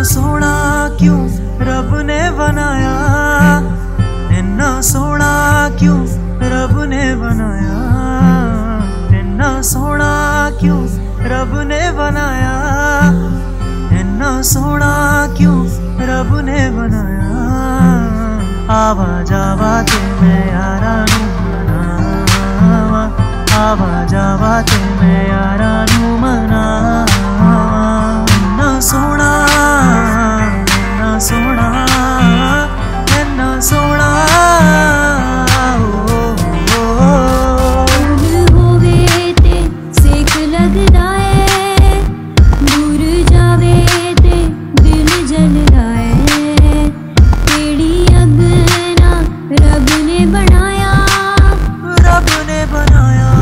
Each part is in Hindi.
इन्ना सोना क्यों रब ने बनाया? इन्ना सोना क्यों रब ने बनाया? इन्ना सोना क्यों रब ने बनाया? इन्ना सोना क्यों रब ने बनाया? आवा जावा ते मैं यारा नू बनावा आवा जावा ते मैं बनाया। रब ने बनाया।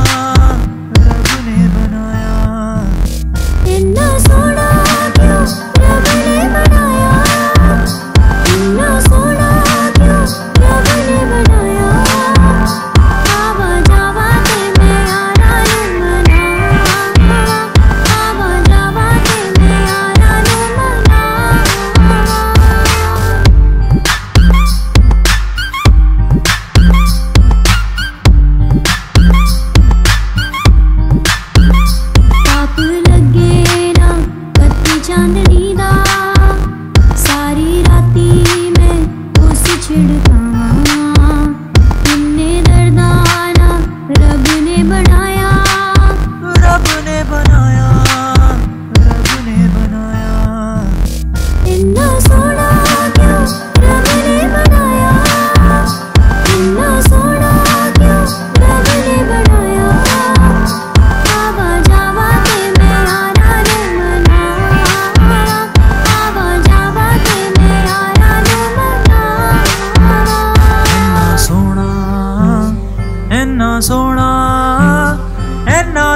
बनाया। रब ने बना